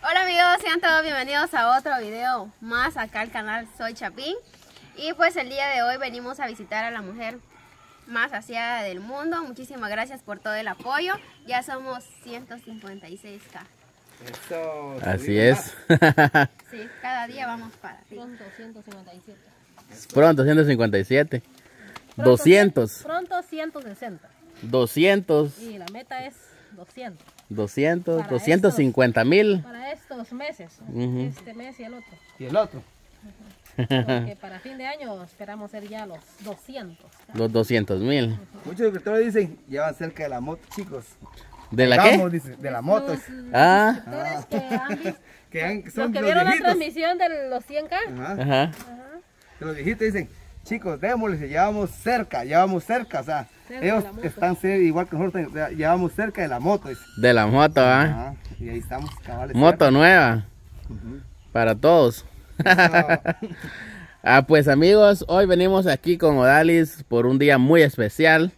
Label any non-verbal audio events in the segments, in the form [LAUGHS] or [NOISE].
Hola amigos, sean todos bienvenidos a otro video más acá al canal Soy Chapín. Y pues el día de hoy venimos a visitar a la mujer más asiada del mundo. Muchísimas gracias por todo el apoyo. Ya somos 156k. Eso. Así es. [LAUGHS] Sí, cada día vamos para arriba. Pronto 157. Pronto 157. 200. Pronto 160. 200. Y la meta es 200. 200. Para 250 mil. Para estos meses. Ujú. Este mes y el otro. Y el otro. Porque para fin de año esperamos ser ya los 200. Los 200 mil. Muchos suscriptores dicen, llevan cerca de la moto, chicos. ¿De la Vamos, qué? dice, de la moto. Los Ah. suscriptores que han visto, [LAUGHS] Que han- los son que los vieron la viejitos. transmisión de los 100k. Ajá. Ajá. Los viejitos dicen, chicos, démosles, llevamos cerca, llevamos cerca, o sea, Cerca de ellos están igual que nosotros, o sea, llevamos cerca de la moto. dice. De la moto, ¿ah? Ajá. Y ahí estamos, cabales. Moto nueva. Para todos. [LAUGHS] Ah, pues amigos, hoy venimos aquí con Odalis por un día muy especial.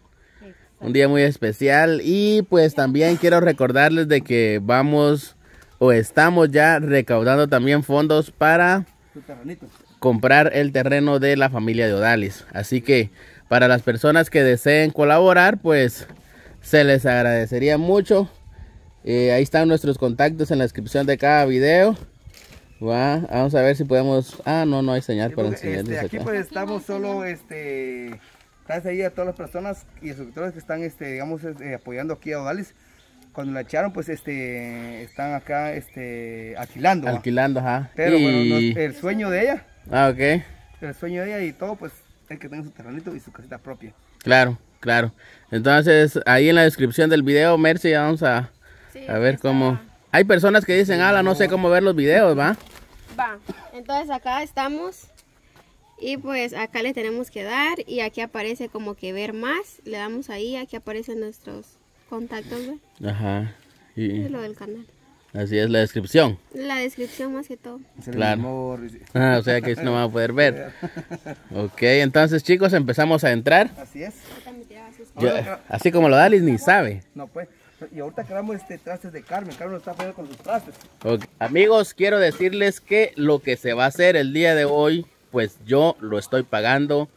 Un día muy especial. Y pues también quiero recordarles de que vamos o estamos ya recaudando también fondos para terrenito. Comprar el terreno de la familia de Odalis. Así que para las personas que deseen colaborar, pues se les agradecería mucho. Eh, ahí están nuestros contactos en la descripción de cada video. Va, Vamos a ver si podemos... Ah, no, no hay señal Sí, para enseñarles este, aquí acá. pues estamos solo, este, gracias ahí a todas las personas y suscriptores que están, este, digamos, este, apoyando aquí a Odalis. Cuando la echaron, pues, este, están acá, este, alquilando. ¿va? Alquilando, ajá. Pero Y- bueno, no- el sueño de ella, Ah, ok. el sueño de ella y todo, pues, es que tenga su terrenito y su casita propia. Claro, claro. Entonces, ahí en la descripción del video, Mercy, vamos a, Sí, a ver está- cómo... Hay personas que dicen, ala, no sé cómo ver los videos, ¿va? Va, entonces acá estamos y pues acá le tenemos que dar y aquí aparece como que ver más, le damos ahí, aquí aparecen nuestros contactos, ¿ve? Ajá. Y Es lo del canal. Así es la descripción. La descripción más que todo. Claro. [LAUGHS] Ah, o sea que no van a poder ver. [LAUGHS] Ok, entonces chicos, empezamos a entrar. Así es. Yo- así como lo Dalis ni sabe. No, pues. Y ahorita queramos este trastes de Carmen. Carmen está poniendo con sus trastes. Ok. Amigos, quiero decirles que lo que se va a hacer el día de hoy, pues yo lo estoy pagando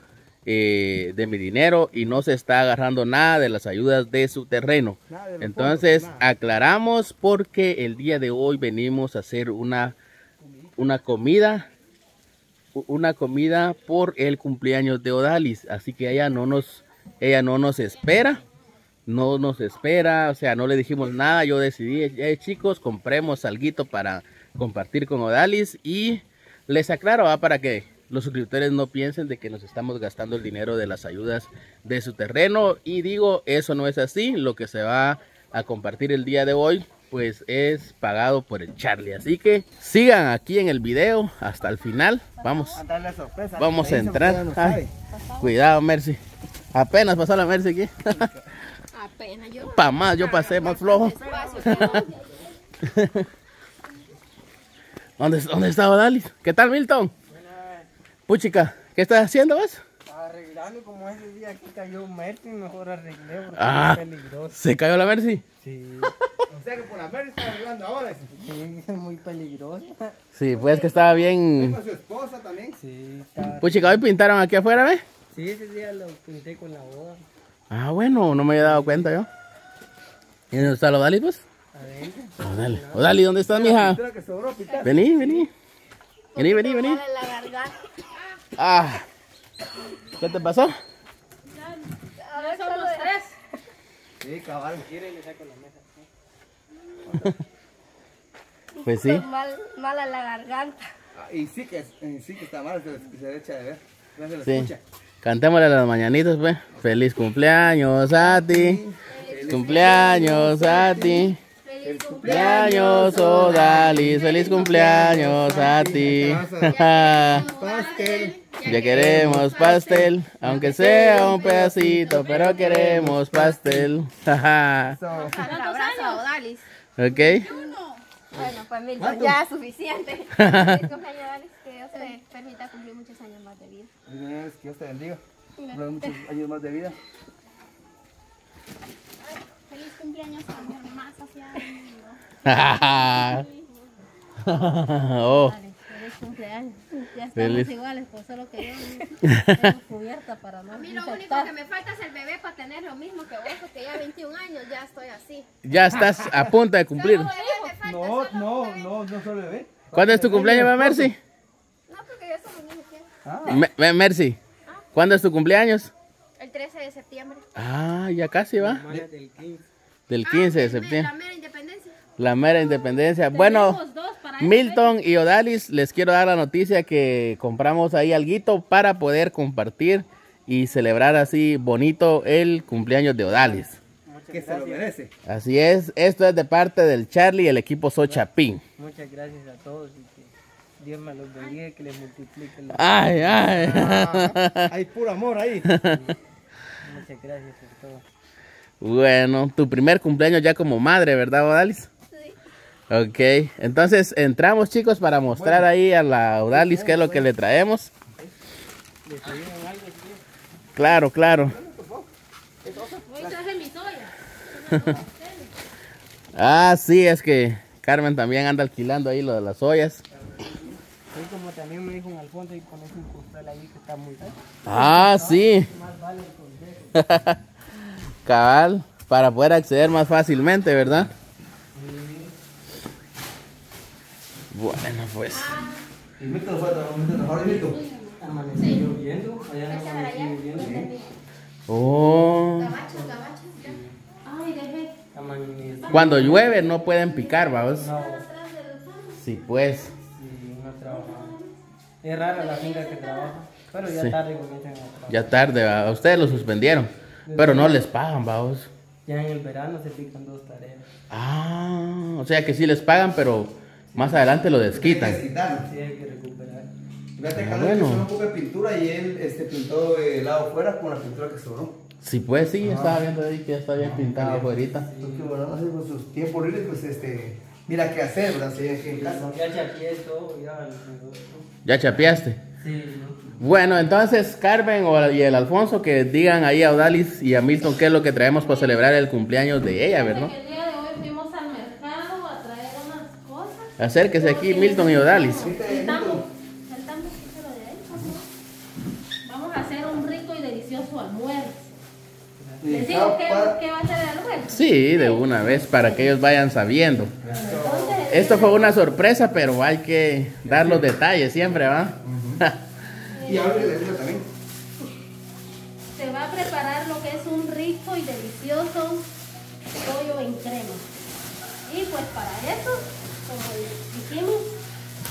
eh, de mi dinero y no se está agarrando nada de las ayudas de su terreno. De Entonces, fondos, aclaramos porque el día de hoy venimos a hacer una, una comida, una comida por el cumpleaños de Odalis. Así que ella no nos, ella no nos espera, no nos espera, o sea, no le dijimos nada. Yo decidí, "Eh, chicos, compremos alguito para compartir con Odalis y les aclaro, ¿va? para que los suscriptores no piensen de que nos estamos gastando el dinero de las ayudas de su terreno. Y digo, eso no es así. Lo que se va a compartir el día de hoy, pues es pagado por el Charlie. Así que sigan aquí en el video hasta el final. Vamos, A darle la sorpresa. vamos a entrar. Ay, cuidado, Mercy. Apenas pasó la Mercy aquí. Apenas yo. Pa' más, yo pasé más flojo. [LAUGHS] ¿Dónde, dónde está Odalis? ¿Qué tal, Milton? Puchica, ¿qué estás haciendo vos? Arreglando como ese día que cayó Mercy, mejor arreglé porque Ah. es peligroso. ¿Se cayó la Mercy? Sí, [LAUGHS] O sea que por la verde está arreglando ahora. sí, es muy peligroso. Sí, pues que estaba bien. Con su esposa también. Sí, está- Puchica, hoy pintaron aquí afuera, ¿ves? sí, ese día lo pinté con la boda. Ah, bueno, no me había dado cuenta yo. ¿Y dónde está la Odalis, pues? Adentro. Odali, Odali, ¿dónde estás, mija? Vení, vení. Vení, vení, vení. Dale la garganta. Ah. ¿Qué te pasó? Ya somos tres. Sí, cabal. Pues sí. Mal, mala la garganta. Ah, Y sí que, y sí que está mal, se, se le echa de ver. No se lo Sí. escucha. Cantémosle las mañanitas, pues. Feliz cumpleaños a ti. Feliz cumpleaños a ti. Feliz cumpleaños, Odalis. Feliz cumpleaños a ti. Pastel. [LAUGHS] Ya queremos pastel, aunque sea un pedacito, pero queremos pastel. Jaja. So, Un abrazo a Odalis. ok. Bueno, pues ya suficiente. [LAUGHS] Feliz cumpleaños, Odalis. Que Dios te permita cumplir muchos años más de vida. Que Dios te bendiga. Muchos años más de vida. Feliz cumpleaños. Jajaja. [LAUGHS] oh, Vale, feliz cumpleaños. Ya estamos Feliz. iguales, pues solo que yo no [LAUGHS] tengo cubierta para no A mí lo único que me falta es el bebé para tener lo mismo que vos, porque ya 21 años ya estoy así. ya estás a punto de cumplir. Solo bebé me falta, No, no, bebé. no, no solo bebé. ¿Cuándo es tu cumpleaños, Mercy? No, porque yo soy. Ah, Me- me- Mercy, ¿cuándo es tu cumpleaños? El 13 de septiembre. Ah, ya casi va. Mañana del 15. Del 15 de Ah, me- septiembre. La mera independencia. La mera independencia. Bueno, ¿eh? Milton y Odalis, les quiero dar la noticia que compramos ahí alguito para poder compartir y celebrar así bonito el cumpleaños de Odalis. que se lo merece. Así es, esto es de parte del Charlie y el equipo Sochapín. Muchas gracias a todos y que Dios me los bendiga y que les multiplique. la- Ay, ay. Ah, [LAUGHS] hay puro amor ahí. Muchas gracias por todo. Bueno, tu primer cumpleaños ya como madre, ¿verdad, Odalis? Sí. Ok, entonces entramos chicos para mostrar ahí a la Odalis qué es lo que le traemos. ¿Desayunan algo? sí? Claro, claro. Hoy traje. [LAUGHS] Ah, sí, es que Carmen también anda alquilando ahí lo de las ollas. Hoy como también me dijo un Alfonso y pones un costal ahí que está muy alto. Ah, sí. [LAUGHS] Más vale el consejo. [LAUGHS] Cabal, para poder acceder más fácilmente, ¿verdad? Bueno, pues. Oh. Cuando llueve no pueden picar, vamos. No, Sí, pues. sí, no trabaja. Es rara la finca que trabaja, pero ya Sí. tarde comienzan a trabajar. Ya tarde, va. Ustedes lo suspendieron. Pero no les pagan, vamos. Ya en el verano se pican dos tareas. Ah, o sea que sí les pagan, pero más adelante lo desquitan. Sí hay que recuperar. Fíjate, Ah, bueno. que hizo un poco de pintura y él este, pintó el lado afuera con la pintura que sobró. Sí, pues sí, estaba viendo ahí que ya está bien pintado afuera. Porque bueno, no sé, con sus tiempos libres, pues este, mira qué hacer, ¿verdad? Si aquí en casa. Ya chapié todo, ya. ¿Ya chapeaste? Sí, Bueno, entonces Carmen o- y el Alfonso que digan ahí a Odalis y a Milton qué es lo que traemos para celebrar el cumpleaños de ella, ¿verdad? El día de hoy fuimos al mercado a traer unas cosas. Acérquese aquí Milton y Odalis. Tambo, quítalo de ahí, por favor. Vamos a hacer un rico y delicioso almuerzo. ¿Les digo qué, qué va a ser el almuerzo? Sí, de una vez para que ellos vayan sabiendo. Esto fue una sorpresa, pero hay que dar los detalles siempre, ¿va? [LAUGHS] Y le digo también. se va a preparar lo que es un rico y delicioso pollo en crema. Y pues para eso, como dijimos,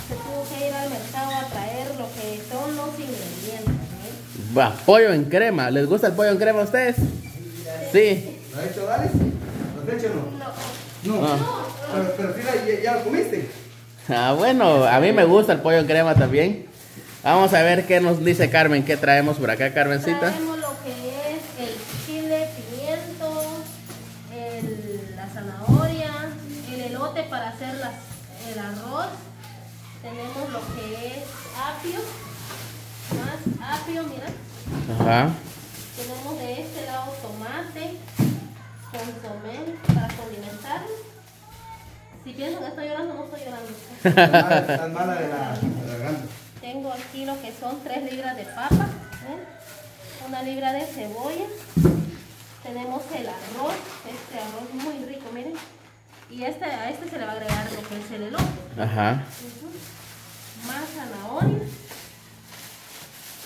se tuvo que ir al mercado a traer lo que son los ingredientes. ¿eh? Va, pollo en crema. ¿Les gusta el pollo en crema a ustedes? Sí. ¿Lo has hecho, Dales? ¿Lo has hecho o no? No. Ah. Pero, pero sí, la- ya, ya lo comiste. Ah, bueno, a mí me gusta el pollo en crema también. Vamos a ver qué nos dice Carmen, qué traemos por acá, Carmencita. Traemos lo que es el chile, pimiento, el- la zanahoria, el elote para hacer las- el arroz. Tenemos lo que es apio, más apio, mira. Ajá. Tenemos de este lado tomate, consomé para condimentar. Si piensan que estoy llorando, no estoy llorando. Tan mala, tan mala de la, de la garganta. Tengo aquí lo que son 3 libras de papa, ¿ven? una libra de cebolla. Tenemos el arroz, este arroz muy rico, miren. Y este, a este se le va a agregar lo que es el elote. Ajá. Más zanahoria.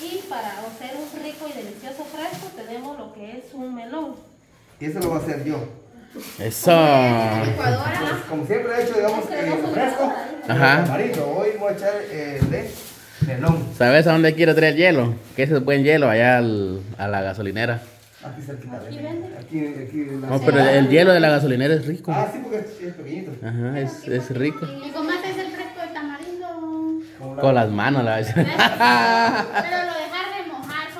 Y para hacer un rico y delicioso fresco tenemos lo que es un melón. Y eso lo voy a hacer yo. Eso. Pues, como siempre he hecho, digamos, eh, fresco. ¿eh? Ajá. Amarillo. Hoy voy a echar el de melón. ¿Sabes a dónde quiero traer hielo? Que ese es buen hielo allá al- a la gasolinera. Aquí cerquita. Aquí. Aquí, aquí. en la- No, pero el, el hielo de la gasolinera es rico. Ah, sí, porque es, es pequeñito. Ajá, es, es rico. ¿Y cómo haces el fresco de tamarindo? Con las manos, la verdad. Pero lo dejas remojar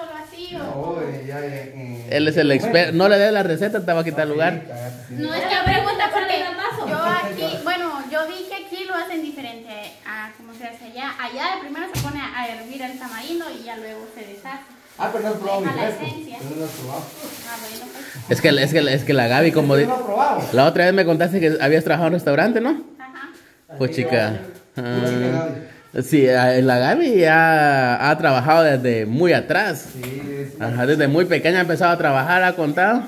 No, eh, eh, eh, Él es el experto. No le des la receta, te va a quitar lugar. No es que pregunta porque yo aquí, bueno, yo vi que aquí lo hacen diferente a como se hace allá. Allá de primero se pone a hervir el tamarindo y ya luego se deshace. Ah, pero no has probado mi esencia. No lo has probado. Ah, bueno, pues. Es que, es que, es que la Gaby, como No la otra vez me contaste que habías trabajado en un restaurante, ¿no? Ajá. Pues chica, Ah, sí, la Gaby ya ha trabajado desde muy atrás. Sí, es- Ajá, desde muy pequeña ha empezado a trabajar, ha contado.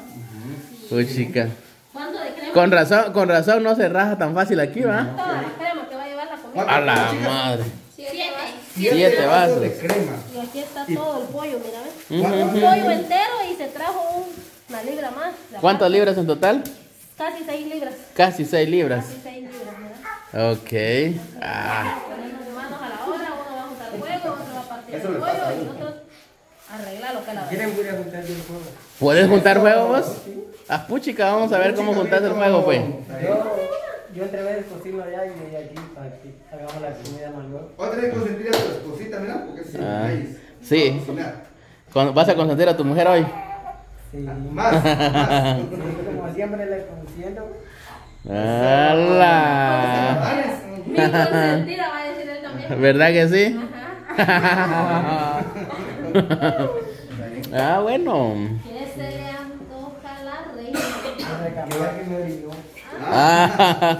Pues chica. ¿Cuánto de crema? Con razón, con razón no se raja tan fácil aquí, ¿va? Toda la crema que va a llevar la comida. A la madre. Siete. Siete vasos. de crema. Y aquí está todo el pollo, mira, ¿ves? Ujú. Un pollo entero y se trajo un- una libra más. ¿Cuántas libras en total? Casi seis libras. Casi 6 libras. Casi seis libras, mira. Ok. Ah. Ponernos manos a la obra, uno va a juntar fuego, otro va a partir el Eso le pasa a y uno. otro arreglar lo que la ¿Quieren a juntar bien fuego? ¿Puedes juntar fuego vos? Ah, puchica, vamos a ver cómo juntas el fuego, pues. Yo, yo entre veces cocino allá y voy aquí para que hagamos la comida más luego. Otra vez consentir a tu esposita, mira, porque es Ah, raíz. sí. ¿Vas a consentir a tu mujer hoy? Sí. Más, más. Sí, como siempre le consiento. ¡Hala! Mi consentida va a decir él también. [LAUGHS] ¿Verdad que sí? Ah, bueno. Se le antoja la reina. Ah,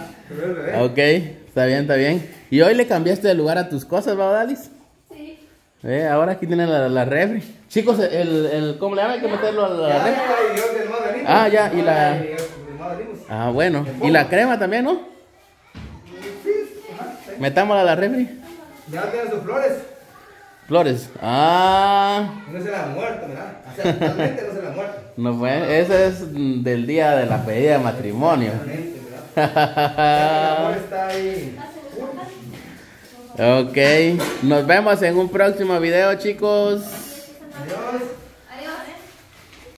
ok, está bien, está bien. ¿Y hoy le cambiaste de lugar a tus cosas, Baudalis? Sí. Eh, ahora aquí tienen la, la refri. Chicos, el, el, ¿cómo le llaman? Hay que meterlo a la refri. Ah, ya, y la-. Ah, bueno. Y la crema también, ¿no? Metámosla a la refri. Ya tienen sus flores. Flores. Ah, No se la han muerto, mira. O sea, totalmente no se la han muerto. no fue. Ese es del día de la pedida de matrimonio. [LAUGHS] El amor está ahí. ok, nos vemos en un próximo video, chicos.